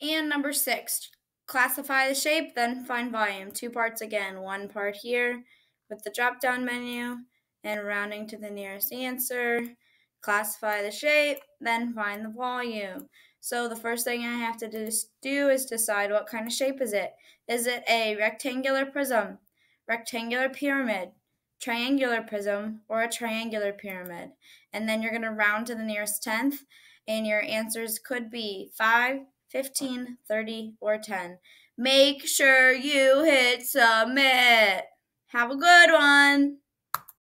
And number six, classify the shape, then find volume. Two parts again, one part here with the drop down menu and rounding to the nearest answer. Classify the shape, then find the volume. So the first thing I have to do is decide what kind of shape is it. Is it a rectangular prism, rectangular pyramid, triangular prism, or a triangular pyramid? And then you're going to round to the nearest tenth, and your answers could be 5, 15, 30, or 10. Make sure you hit submit. Have a good one.